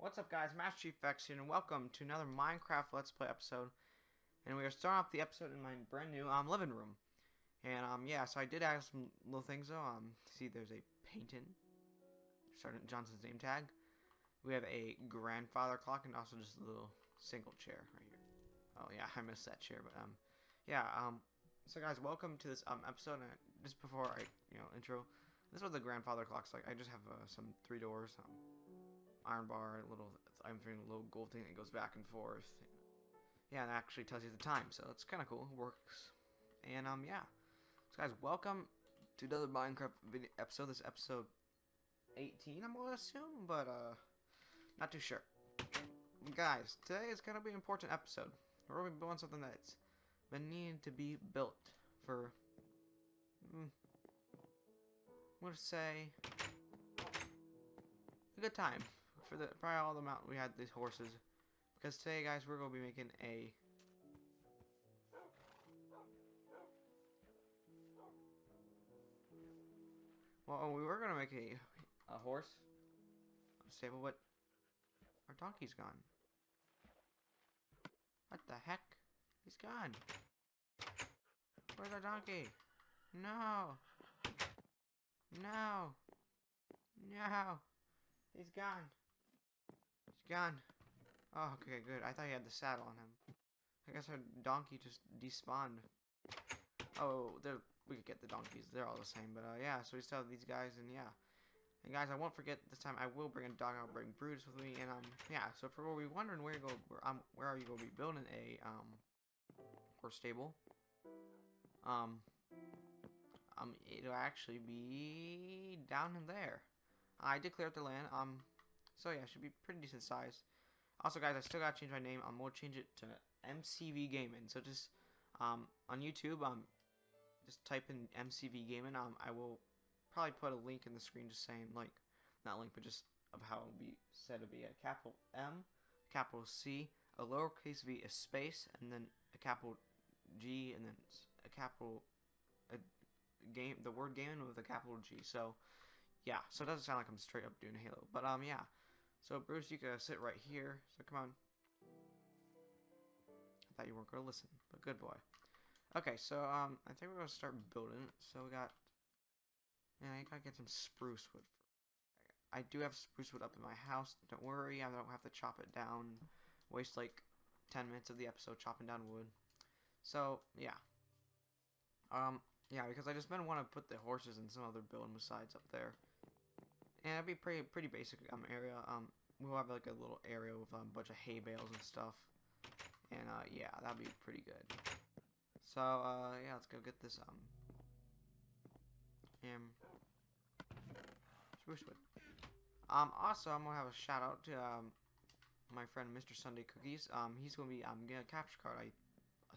What's up guys, Master Chief Vex here, and welcome to another Minecraft Let's Play episode. And we are starting off the episode in my brand new um, living room. And um yeah, so I did add some little things though. Um see there's a painting. Sergeant Johnson's name tag. We have a grandfather clock and also just a little single chair right here. Oh yeah, I missed that chair, but um yeah, um so guys, welcome to this um episode and just before I you know intro this is what the grandfather clock's like. I just have uh, some three doors, um, iron bar, a little I'm feeling a little gold thing that goes back and forth. Yeah, and actually tells you the time, so it's kind of cool. It works. And um, yeah. So guys, welcome to another Minecraft video episode. This episode 18, I'm gonna assume, but uh, not too sure. Guys, today is gonna be an important episode. We're gonna be building something that's been needing to be built for. Mm, I'm gonna say a good time for the probably all the amount we had these horses. Because today guys we're gonna be making a well we were gonna make a a horse? a stable but our donkey's gone. What the heck? He's gone. Where's our donkey? No. No. No. He's gone Gone. Oh, okay, good. I thought he had the saddle on him. I guess our donkey just despawned. Oh, we could get the donkeys. They're all the same, but uh, yeah. So we still have these guys, and yeah. And guys, I won't forget this time. I will bring a dog. I'll bring Brutus with me, and um, yeah. So for what we wondering where you go, where um, where are you going to be building a um, horse stable? Um, um, it'll actually be down in there. I up the land. Um, so yeah, should be pretty decent size. Also, guys, I still gotta change my name. I'm gonna change it to MCV Gaming. So just um, on YouTube, um, just type in MCV Gaming. Um, I will probably put a link in the screen just saying like not link, but just of how it'll be said to be a capital M, capital C, a lowercase v, a space, and then a capital G, and then a capital a game the word gaming with a capital G. So yeah, so it doesn't sound like I'm straight up doing Halo, but um yeah. So, Bruce, you can sit right here. So, come on. I thought you weren't to listen, but good boy. Okay, so, um, I think we're to start building. So, we got... Man, I gotta get some spruce wood. I do have spruce wood up in my house. Don't worry, I don't have to chop it down. Waste, like, 10 minutes of the episode chopping down wood. So, yeah. Um, yeah, because I just been want to put the horses in some other building besides up there. And it'd be pretty pretty basic um area. Um, we'll have like a little area with um, a bunch of hay bales and stuff. And uh, yeah, that'd be pretty good. So uh, yeah, let's go get this um, um spruce. Um, also I'm gonna have a shout out to um my friend Mr. Sunday Cookies. Um, he's gonna be um getting a capture card. I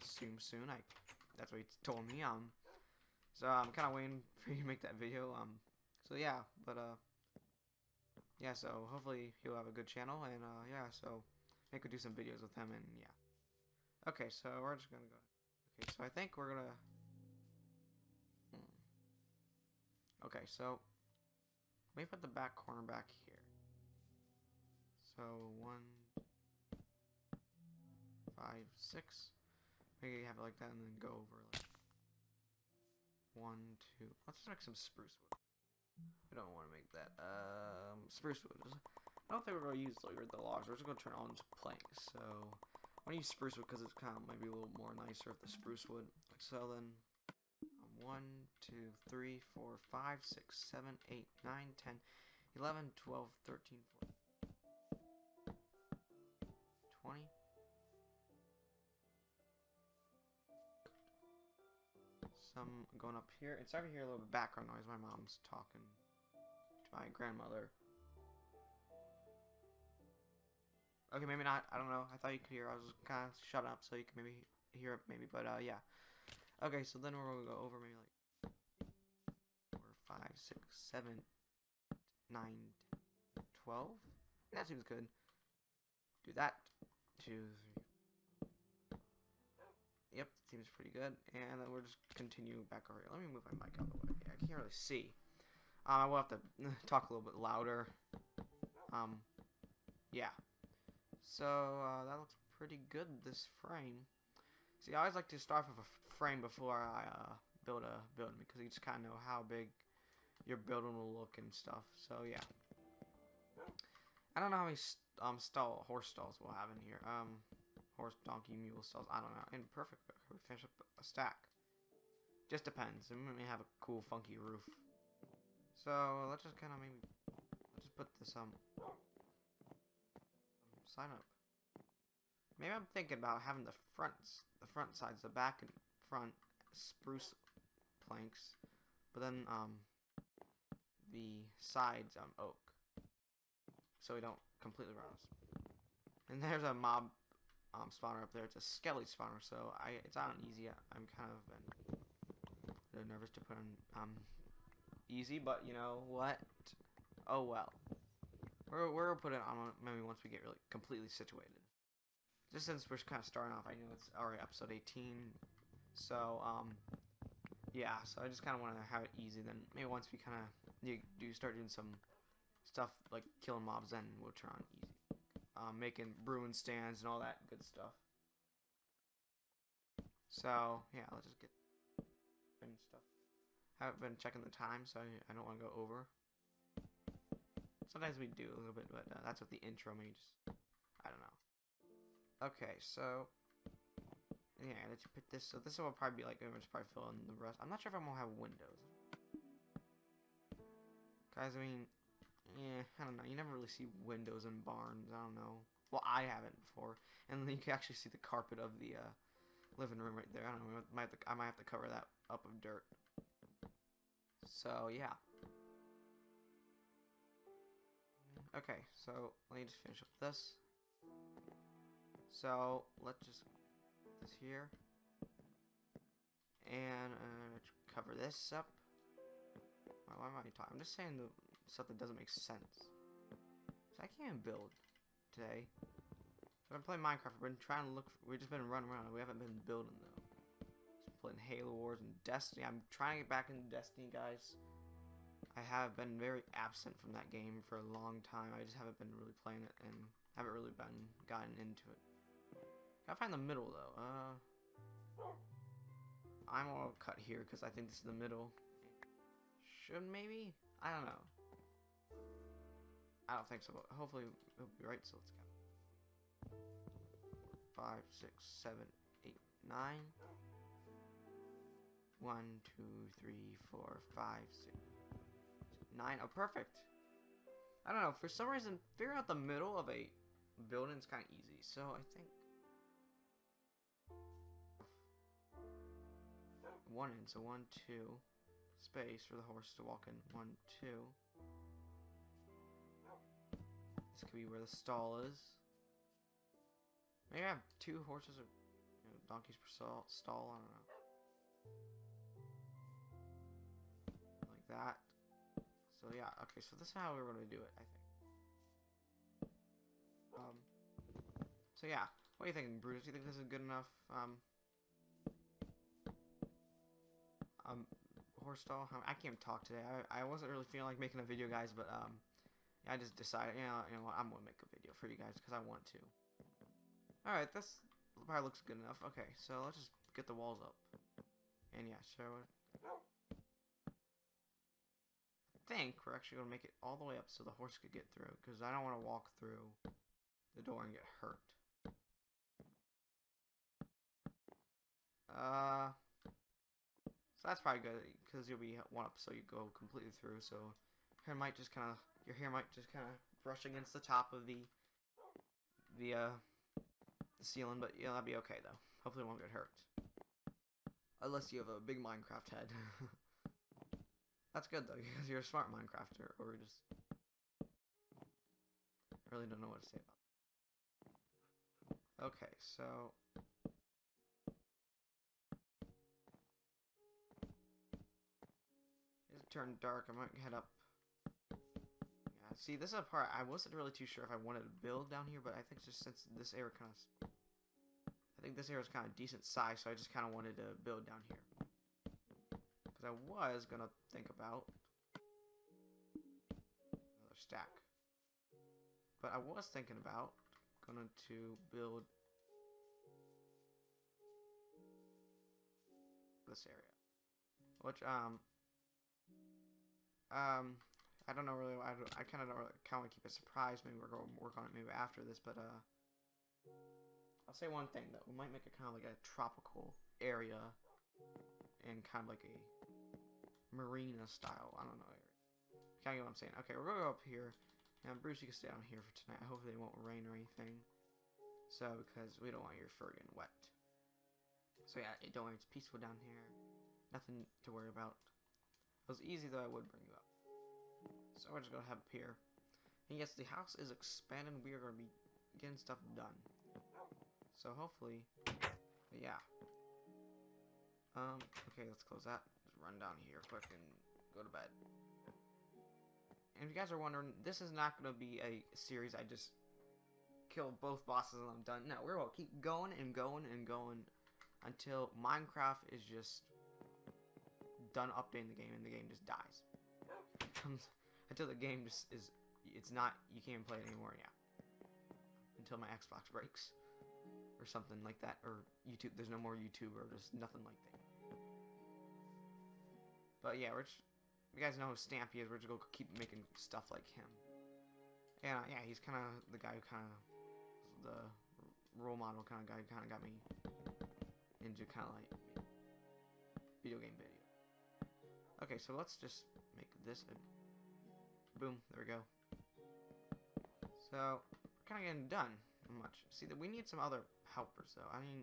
assume soon. I that's what he told me. Um, so I'm kind of waiting for you to make that video. Um, so yeah, but uh yeah, so hopefully he'll have a good channel, and uh, yeah, so I could do some videos with him, and yeah. Okay, so we're just gonna go. Okay, so I think we're gonna. Hmm. Okay, so let me put the back corner back here. So one, five, six. Maybe have it like that, and then go over like one, two. Let's just make some spruce wood. We don't want to make that. Um, spruce wood. I don't think we're going to use like, the logs. We're just going to turn it on to planks. So I want to use spruce wood because it's kind of maybe a little more nicer with the spruce wood. So then, um, 1, 2, 3, 4, 5, 6, 7, 8, 9, 10, 11, 12, some going up here. It's over hear a little bit background noise. My mom's talking to my grandmother. Okay, maybe not. I don't know. I thought you could hear. I was kind of shut up so you can maybe hear it, maybe. But uh, yeah. Okay, so then we're gonna go over maybe like four, five, six, seven, nine, twelve. That seems good. Do that. Two, three, Yep, seems pretty good. And then we'll just continue back over here. Let me move my mic out of the way. I can't really see. Um, I will have to talk a little bit louder. Um, yeah. So uh, that looks pretty good. This frame. See, I always like to start with a frame before I uh, build a building because you just kind of know how big your building will look and stuff. So yeah. I don't know how many um stall horse stalls we'll have in here. Um, horse, donkey, mule stalls. I don't know. In perfect, finish up a stack. Just depends. We may have a cool, funky roof. So let's just kind of maybe let's just put this um sign up. Maybe I'm thinking about having the fronts, the front sides, the back and front spruce planks, but then um the sides um oak, so we don't completely run us. And there's a mob um spawner up there. It's a skelly spawner, so I it's on easy. I'm kind of been nervous to put on um easy, but you know what? Oh well. We're we're put it on maybe once we get really completely situated. Just since we're kind of starting off, I know it's already episode 18, so um, yeah. So I just kind of want to have it easy. Then maybe once we kind of do start doing some stuff like killing mobs, then we'll turn on easy. Um, making brewing stands and all that good stuff. So yeah, let's just get and stuff. I haven't been checking the time, so I, don't want to go over. Sometimes we do a little bit, but uh, that's what the intro just. I don't know. Okay, so yeah, let's put this. So this will probably be like I'm just probably fill in the rest. I'm not sure if I'm gonna have windows. Guys, I mean, yeah, I don't know. You never really see windows in barns. I don't know. Well, I haven't before, and then you can actually see the carpet of the uh, living room right there. I don't know. I might, to, I might have to cover that up of dirt. So yeah. Okay, so let me just finish up this. So let's just this here and uh, cover this up. Why, why am I talking? I'm just saying the stuff that doesn't make sense. So I can't build today. I've been playing Minecraft. We've been trying to look. For, we've just been running around. We haven't been building though. Just playing Halo Wars and Destiny. I'm trying to get back into Destiny, guys. I have been very absent from that game for a long time. I just haven't been really playing it and haven't really been gotten into it. Gotta find the middle though. Uh, I'm all cut here because I think this is the middle. Should maybe? I don't know. I don't think so. But hopefully it'll be right. So let's go. Five, six, seven, eight, nine. One, two, three, four, five, six, nine. Oh, perfect. I don't know. For some reason, figuring out the middle of a building is kind of easy. So I think one in. So one, two, space for the horse to walk in. One, two. This could be where the stall is. Maybe I have two horses or you know, donkeys per stall. I don't know. Like that. So yeah, okay, so this is how we're gonna do it, I think. Um so yeah. What are you thinking, Bruce? Do you think this is good enough? Um Um horse stall? I can't talk today. I, I wasn't really feeling like making a video guys, but um I just decided, you know, you know what, I'm gonna make a video for you guys because I want to. Alright, this probably looks good enough. Okay, so let's just get the walls up. And yeah, so I think we're actually going to make it all the way up so the horse could get through. Because I don't want to walk through the door and get hurt. Uh, so that's probably good. Because you'll be one up so you go completely through. So hair might just kind of, your hair might just kind of brush against the top of the, the, uh, ceiling. But yeah, that'll be okay though. Hopefully it won't get hurt. Unless you have a big Minecraft head. That's good though, because you're a smart Minecrafter, or just I really don't know what to say about. Okay, so it's turned dark. I might head up. See, this is a part I wasn't really too sure if I wanted to build down here, but I think just since this area kind of, I think this area is kind of decent size, so I just kind of wanted to build down here. Because I was gonna think about another stack. But I was thinking about going to build this area, which um um I don't know really. I, I kind of don't really kind of keep a surprise. Maybe we're going to work on it maybe after this, but uh, I'll say one thing though. We might make it kind of like a tropical area and kind of like a marina style. I don't know. Kind of get what I'm saying. Okay, we're gonna go up here. Now, Bruce, you can stay down here for tonight. Hopefully, it won't rain or anything. So, because we don't want your fur getting wet. So yeah, don't worry, it's peaceful down here. Nothing to worry about. It was easy though, I would bring you. So we're just gonna have up here. And yes, the house is expanding. We are gonna be getting stuff done. So hopefully, yeah. Um. Okay, let's close that. Just run down here quick and go to bed. And if you guys are wondering, this is not gonna be a series. I just kill both bosses and I'm done. No, we're gonna keep going and going and going until Minecraft is just done updating the game and the game just dies. until the game just is it's not you can't play it anymore yeah. Until my xbox breaks or something like that or youtube there's no more youtube or just nothing like that. But yeah we're just you guys know who stampy is we're just gonna keep making stuff like him. Yeah yeah he's kind of the guy who kind of the role model kind of guy who kind of got me into kind of like video game video. Okay so let's just make this a Boom, there we go. So, we're kind of getting done. Much. See, that we need some other helpers, though. I mean,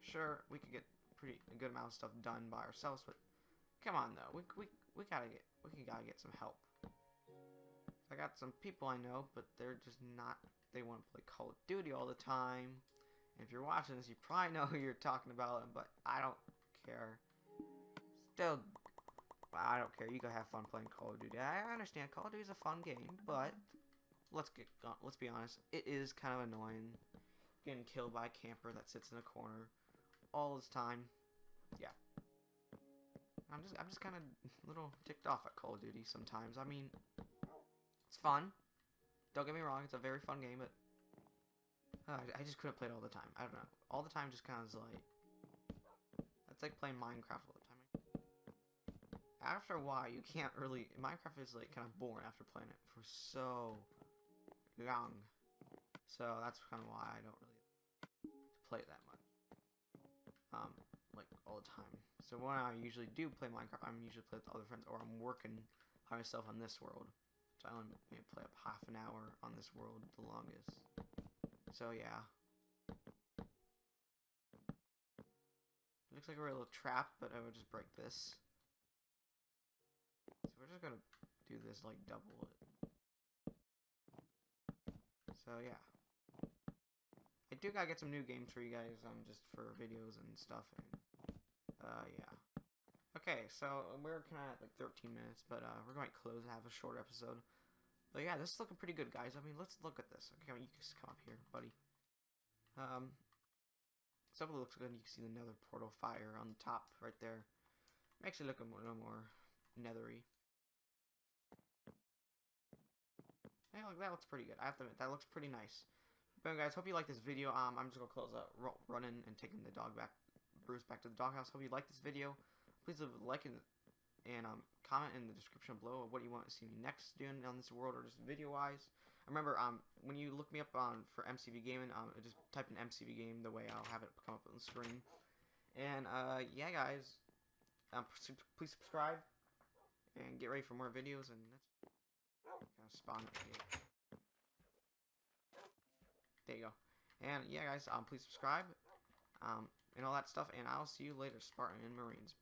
sure, we could get pretty a good amount of stuff done by ourselves, but come on, though. We, we, we gotta get, we gotta get some help. I got some people I know, but they're just not, they want to play Call of Duty all the time. And if you're watching this, you probably know who you're talking about, but I don't care. Still I don't care. You can have fun playing Call of Duty. I understand Call of Duty is a fun game, but let's get let's be honest. It is kind of annoying getting killed by a camper that sits in a corner all this time. Yeah. I'm just I'm just kind of a little ticked off at Call of Duty sometimes. I mean, it's fun. Don't get me wrong, it's a very fun game, but uh, I just couldn't play it all the time. I don't know. All the time just kind of like it's like playing Minecraft all the after a while, you can't really. Minecraft is like kind of boring after playing it for so long. So that's kind of why I don't really play it that much. Um, like all the time. So when I usually do play Minecraft, I'm usually play with other friends, or I'm working by myself on this world. So I only play up half an hour on this world, the longest. So yeah. It looks like a little trap, but I would just break this just gonna do this like double it. So yeah. I do gotta get some new games for you guys, um, just for videos and stuff, and, uh, yeah. Okay, so we're kind of at like 13 minutes, but, uh, we're going to close and have a short episode. But yeah, this is looking pretty good, guys. I mean, let's look at this. Okay, you can just come up here, buddy. Um, stuff looks good. You can see the nether portal fire on the top right there. Makes it look a little more nethery. Hey, look, that looks pretty good. I have to admit, that looks pretty nice. But guys, hope you like this video. Um, I'm just gonna close out running and taking the dog back, Bruce back to the doghouse. Hope you like this video. Please leave a like and, and um, comment in the description below of what you want to see me next doing on this world or just video wise. Remember, um, when you look me up on for MCV Gaming, um, just type in MCV Game the way I'll have it come up on the screen. And uh, yeah, guys, um, please subscribe and get ready for more videos. And spawn here. There you go. And yeah, guys, um, please subscribe, um, and all that stuff. And I'll see you later, Spartan and Marines.